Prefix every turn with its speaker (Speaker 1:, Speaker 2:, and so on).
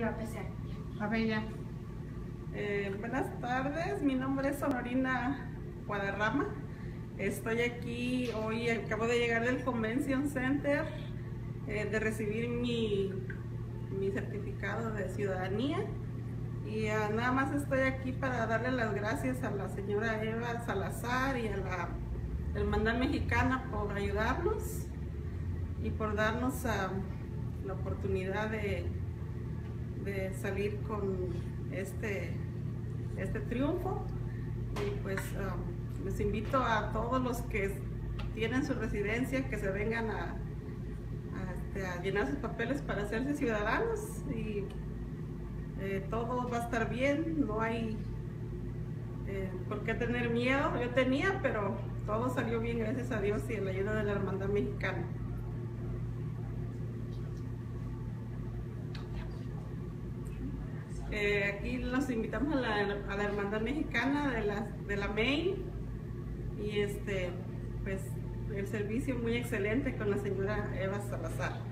Speaker 1: y va a empezar.
Speaker 2: A ver ya.
Speaker 3: Eh, buenas tardes, mi nombre es Sonorina Guadarrama. Estoy aquí, hoy acabo de llegar del Convention Center eh, de recibir mi, mi, certificado de ciudadanía y uh, nada más estoy aquí para darle las gracias a la señora Eva Salazar y a la Hermandad Mexicana por ayudarnos y por darnos uh, la oportunidad de, de salir con este, este triunfo. Y pues um, les invito a todos los que tienen su residencia que se vengan a, este, llenar sus papeles para hacerse ciudadanos y eh, todo va a estar bien, no hay eh, por qué tener miedo. Yo tenía, pero todo salió bien gracias a Dios y a la ayuda de la Hermandad Mexicana. Eh, aquí los invitamos a la, a Hermandad Mexicana de la, de la MEI y este, pues el servicio muy excelente con la señora Eva Salazar.